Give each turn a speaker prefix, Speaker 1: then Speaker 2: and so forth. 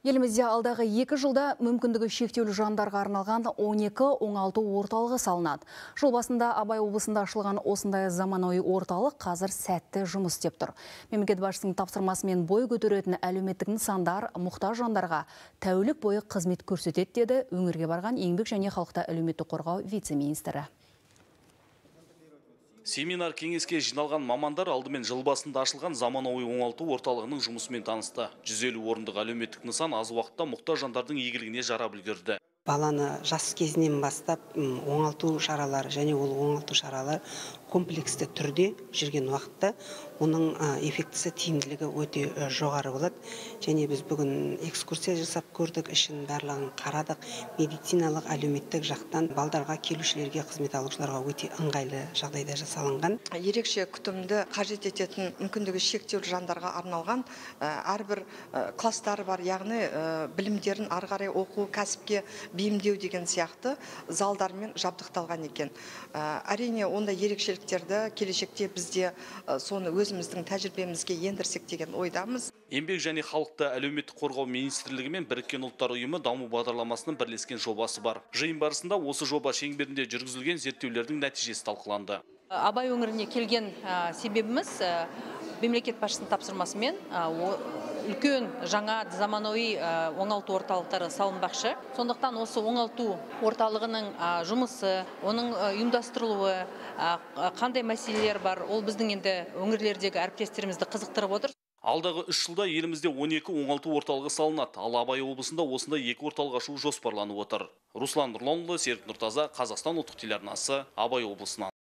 Speaker 1: Елімізде алдағы екі жылда мүмкіндігі шектеулі жандарға арналған 12 оңалту орталығы салынады. Жыл басында Абай облысында ашылған осындай заманауи орталық қазір сәтті жұмыс істеп тұр. Мемлекет басшысының тапсырмасымен бой көтеретін әлеуметтік нысандар мұқтаж жандарға тәулік бойы қызмет көрсетеді деді өңірге барған еңбек және халықты әлеуметтік қорғау вице-министрі.
Speaker 2: Семинар кеңеске жиналған мамандар алдымен жыл басында ашылған заманауи оңалту орталығының жұмысымен танысты. 150 орындық әлеуметтік нысан аз уақытта мұқтаж жандардың игілігіне жарап үлгерді.
Speaker 3: Баланы жас кезінен бастап оңалту шаралары және ол оңалту шаралары комплексті түрде жүрген уақытта оның эффектісі тиімділігі өте э, жоғары болады. Және біз бүгін экскурсия жасап көрдік ішін барлығын қарадық. Медициналық әлеуметтік жақтан балдарға келушілерге қызмет алушыларға өте ыңғайлы жағдайда жасалынған.
Speaker 4: Ерекше күтімді қажет ететін мүмкіндігі шектеулі жандарға арналған ә, әрбір ә, класстары бар. Яғни білімдерін ары қарай оқу кәсіпке бейімдеу деген сияқты залдармен жабдықталған екен Ә, әрине ондай ерекшеліктерді келешекте бізде ә, соны өзіміздің тәжірибемізге ендірсек деген ойдамыз
Speaker 2: Еңбек және халықты әлеуметтік қорғау министрлігі мен біріккен ұлттар ұйымы даму бағдарламасының бірлескен жобасы бар. Жиын барысында осы жоба шеңберінде жүргізілген зерттеулердің нәтижесі талқыланды.
Speaker 5: абай өңіріне келген ә, себебіміз ә, мемлекет басшысының тапсырмасымен ә, үлкен жаңа заманауи ә, оңалту орталықтары салынбақшы сондықтан осы оңалту орталығының жұмысы оның ә, ұйымдастырылуы қандай мәселелер бар ол біздің енді өңірлердегі әріптестерімізді қызықтырып отыр
Speaker 2: Алдағы үш жылда елімізде 12 оңалту орталығы салынады, ал Абай облысында осындай екі орталық ашу жоспарланып отыр. Руслан Нұрланұлы, Серік Нұртаза, Қазақстан ұлттық телеарнасы, Абай облысынан.